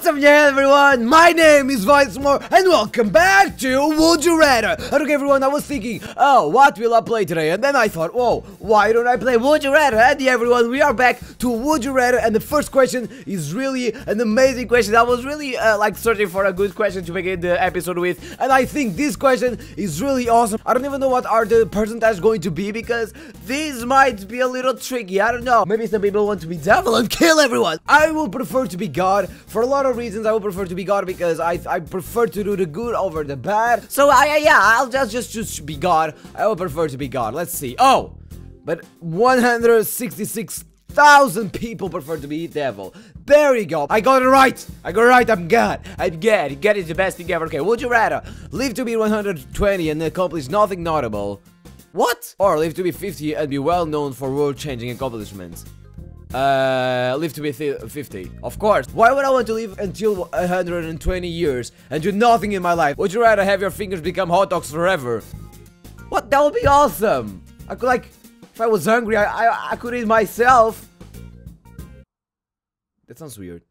What's up, yeah, everyone? My name is Vycemor, and welcome back to Would You Rather. Okay, everyone, I was thinking, oh, what will I play today? And then I thought, whoa, why don't I play Would You Rather? And yeah, everyone, we are back to Would You Rather, and the first question is really an amazing question. I was really, uh, like, searching for a good question to begin the episode with, and I think this question is really awesome. I don't even know what are the percentage going to be, because this might be a little tricky. I don't know. Maybe some people want to be devil and kill everyone. I will prefer to be God for a lot of reasons I would prefer to be God because I I prefer to do the good over the bad. So I yeah, I'll just just just be God. I would prefer to be God. Let's see. Oh, but 166,000 people prefer to be devil. There you go. I got it right. I got it right. I'm God. I'm God. God is the best thing ever. Okay, would you rather live to be 120 and accomplish nothing notable? What? Or live to be 50 and be well known for world-changing accomplishments? Uh, live to be 50. Of course. Why would I want to live until 120 years and do nothing in my life? Would you rather have your fingers become hot dogs forever? What? That would be awesome. I could like, if I was hungry, I, I, I could eat myself. That sounds weird.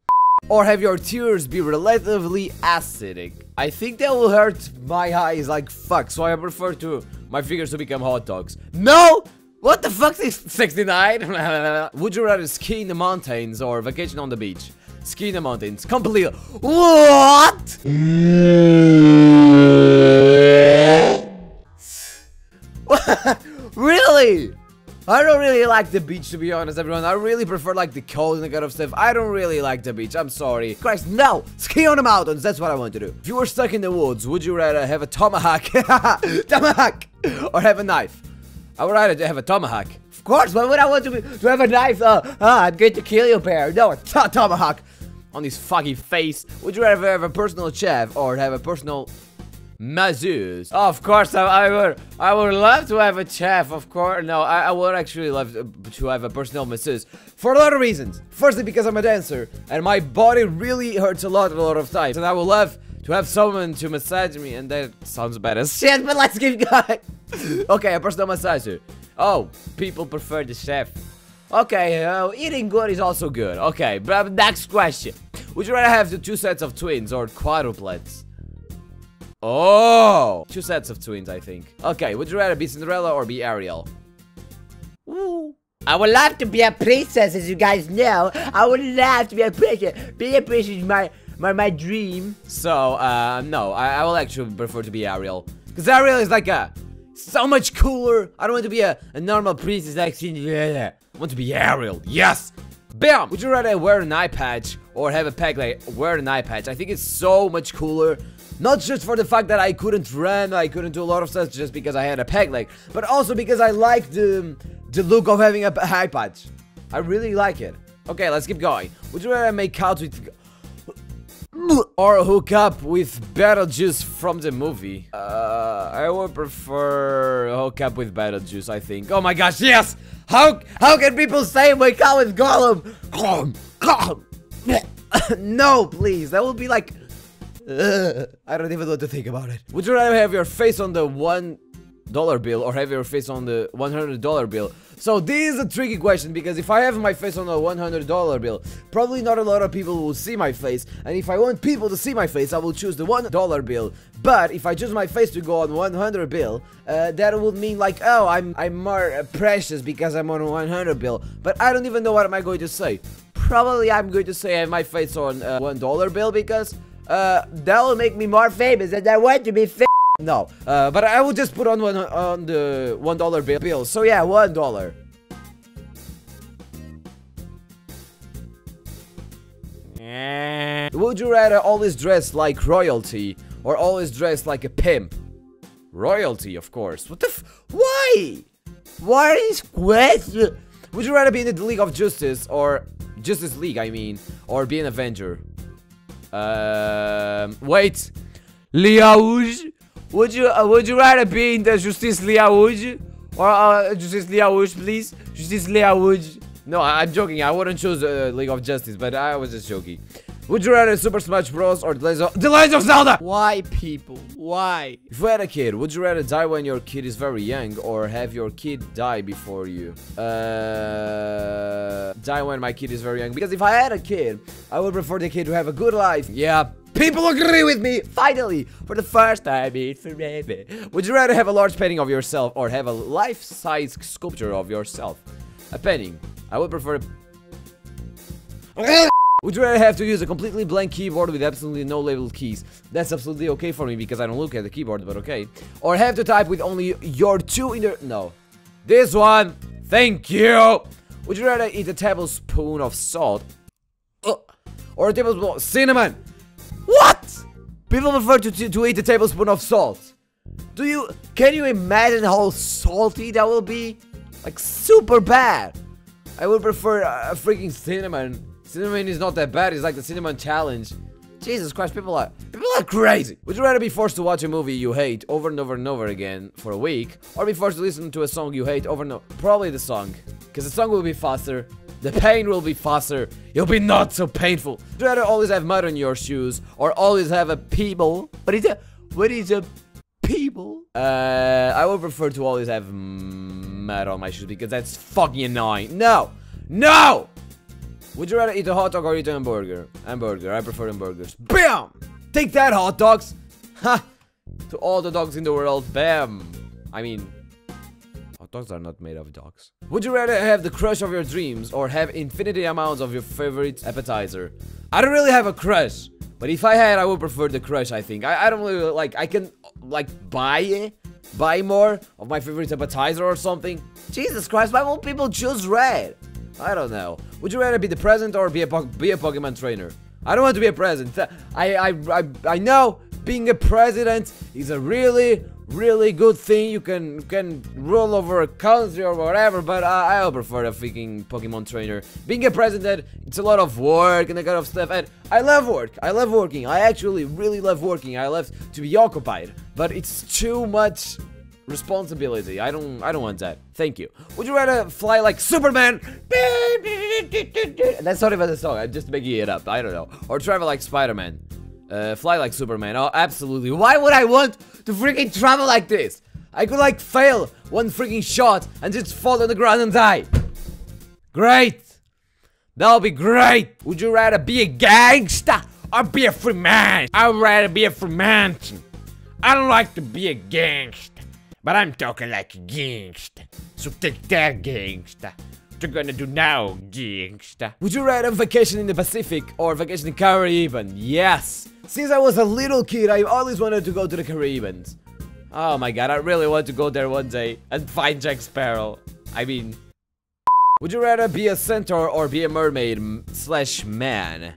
Or have your tears be relatively acidic. I think that will hurt my eyes like fuck, so I prefer to my fingers to become hot dogs. No! What the fuck is 69? Would you rather ski in the mountains or vacation on the beach? Ski in the mountains. Completely. What? really? I don't really like the beach to be honest everyone. I really prefer like the cold and the kind of stuff. I don't really like the beach. I'm sorry. Christ, no! Ski on the mountains. That's what I want to do. If you were stuck in the woods, would you rather have a tomahawk? tomahawk! Or have a knife? I would rather have a tomahawk. Of course, why would I want to, be, to have a knife? Uh, uh, I'm going to kill you, bear. No, a tomahawk on his foggy face. Would you rather have a personal chef or have a personal masseuse? Oh, of course, I, I, would. I would love to have a chef. Of course, no, I, I would actually love to have a personal masseuse for a lot of reasons. Firstly, because I'm a dancer and my body really hurts a lot a lot of times, and I would love to have someone to massage me, and that sounds bad as shit. But let's keep going. okay, a personal massager. Oh, people prefer the chef. Okay, uh, eating good is also good. Okay, but next question. Would you rather have the two sets of twins or quadruplets? Oh, two sets of twins, I think. Okay, would you rather be Cinderella or be Ariel? Ooh. I would love to be a princess, as you guys know. I would love to be a princess. Being a princess is my, my, my dream. So, uh, no, I, I will actually prefer to be Ariel. Because Ariel is like a so much cooler. I don't want to be a, a normal princess like. I want to be Ariel. Yes. Bam! Would you rather wear an eye patch or have a peg like wear an eye patch? I think it's so much cooler. Not just for the fact that I couldn't run, I couldn't do a lot of stuff just because I had a peg leg, but also because I like the, the look of having a eye patch. I really like it. Okay, let's keep going. Would you rather make out with or hook up with Beetlejuice from the movie. Uh, I would prefer hook up with Beetlejuice, I think. Oh my gosh, yes! How how can people say wake up with Gollum? Gollum, Gollum. no, please. That would be like... Uh, I don't even know what to think about it. Would you rather have your face on the one dollar bill or have your face on the $100 bill? So this is a tricky question because if I have my face on a $100 bill, probably not a lot of people will see my face. And if I want people to see my face, I will choose the $1 bill. But if I choose my face to go on 100 bill, uh, that would mean like, oh, I'm I'm more uh, precious because I'm on a 100 bill. But I don't even know what am I going to say. Probably I'm going to say I have my face on a $1 bill because uh, that will make me more famous and I want to be famous. No, uh, but I will just put on one on the one dollar bill. So yeah, one dollar. Would you rather always dress like royalty or always dress like a pimp? Royalty, of course. What the f- Why? What is question? Would you rather be in the League of Justice or Justice League, I mean, or be an Avenger? Um, wait. Liauge? Would you uh, would you rather be in the Justice League or uh, Justice League, please? Justice League. No, I, am joking. I wouldn't choose uh, League of Justice, but I was just joking. Would you rather Super Smash Bros or The Legend of, the Legend of Zelda? Why people? Why? If you had a kid, would you rather die when your kid is very young or have your kid die before you? Uh, die when my kid is very young. Because if I had a kid, I would prefer the kid to have a good life. Yeah, people agree with me. Finally, for the first time in forever. Would you rather have a large painting of yourself or have a life-size sculpture of yourself? A painting. I would prefer. Would you rather have to use a completely blank keyboard with absolutely no labeled keys? That's absolutely okay for me because I don't look at the keyboard, but okay. Or have to type with only your two in the... No. This one! Thank you! Would you rather eat a tablespoon of salt? Uh, or a tablespoon of cinnamon? What? People prefer to, to, eat a tablespoon of salt. Do you... Can you imagine how salty that will be? Like, super bad. I would prefer a freaking cinnamon Cinnamon is not that bad, it's like the cinnamon challenge. Jesus Christ, people are people are crazy. Would you rather be forced to watch a movie you hate over and over and over again for a week, or be forced to listen to a song you hate over and over? Probably the song, because the song will be faster, the pain will be faster, You'll be not so painful. Would you rather always have mud on your shoes, or always have a people? What is a what is a people? Uh, I would prefer to always have mud on my shoes because that's fucking annoying. No, no. Would you rather eat a hot dog or eat a hamburger? Hamburger. I prefer hamburgers. BAM! Take that, hot dogs! Ha! To all the dogs in the world. Bam! I mean, dogs are not made of dogs. Would you rather have the crush of your dreams or have infinity amounts of your favorite appetizer? I don't really have a crush. But if I had, I would prefer the crush, I think. I, I don't really, like, I can, like, buy. Buy more of my favorite appetizer or something. Jesus Christ, why won't people choose red? I don't know. Would you rather be the president or be a be a Pokemon trainer? I don't want to be a president. I I I, I know being a president is a really really good thing. You can can rule over a country or whatever, but I, I prefer a freaking Pokemon trainer. Being a president, it's a lot of work and a lot of stuff, and I love work. I love working. I actually really love working. I love to be occupied, but it's too much responsibility. I don't I don't want that. Thank you. Would you rather fly like Superman? That's not even a song. I'm just making it up. I don't know. Or travel like Spider-Man. Uh, fly like Superman. Oh, absolutely. Why would I want to freaking travel like this? I could like fail one freaking shot and just fall on the ground and die. Great. That'll be great. Would you rather be a gangster or be a free man? I'd rather be a free man. I don't like to be a gangster. But I'm talking like a gangster. So take that, gangsta. What you gonna do now, gangsta? Would you rather vacation in the Pacific or vacation in Caribbean? Yes! Since I was a little kid, I always wanted to go to the Caribbean. Oh my god, I really want to go there one day and find Jack Sparrow. I mean... Would you rather be a centaur or be a mermaid slash man?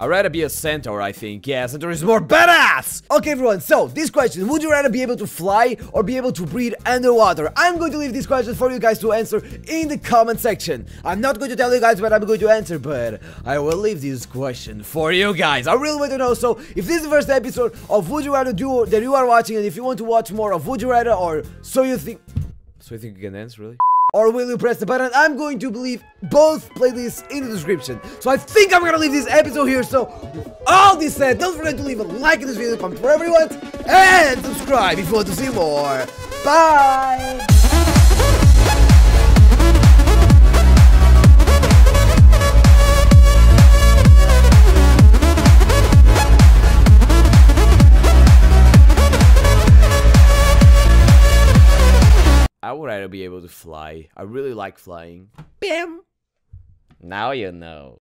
I'd rather be a centaur, I think. Yeah, centaur is more badass! Okay, everyone, so, this question, would you rather be able to fly or be able to breathe underwater? I'm going to leave this question for you guys to answer in the comment section. I'm not going to tell you guys what I'm going to answer, but I will leave this question for you guys. I really want to know, so, if this is the first episode of Would You Rather Do that you are watching, and if you want to watch more of Would You Rather, or So You Think... So You Think You Can Dance, really? Or will you press the button? I'm going to leave both playlists in the description. So I think I'm gonna leave this episode here. So all this said, don't forget to leave a like in this video, comment for everyone, and subscribe if you want to see more. Bye! Fly. I really like flying. Bam! Now you know.